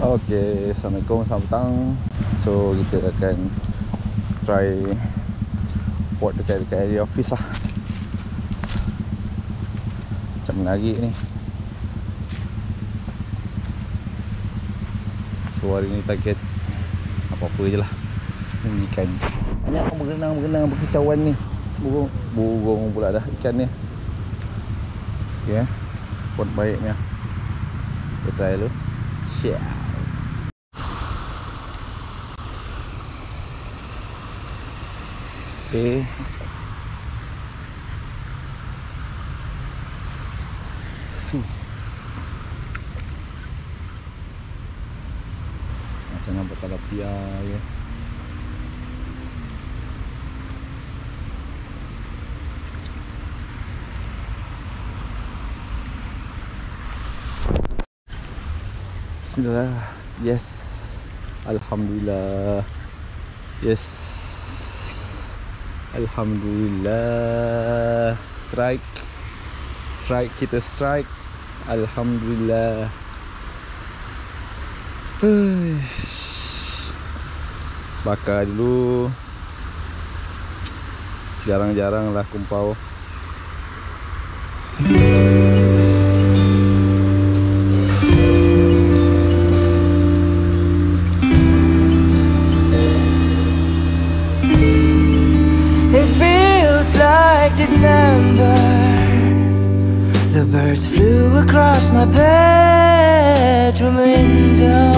Okay, Assalamualaikum, selamat petang. So, kita akan try buat dekat-dekat area office lah. Macam menarik ni? So, hari ni target apa-apa je lah. Ini ikan. Banyak berenang-berenang berkicauan ni. Burung, burung pula dah ikan ni. Okay, buat baik ni lah Kita try dulu. Siap Okay. Su. Macam nampak talapia ya. Bismillah. Yes. Alhamdulillah. Yes. Alhamdulillah. Strike. Strike kita strike. Alhamdulillah. Bakar dulu. Jarang-jarang lah kumpau December. The birds flew across my bedroom window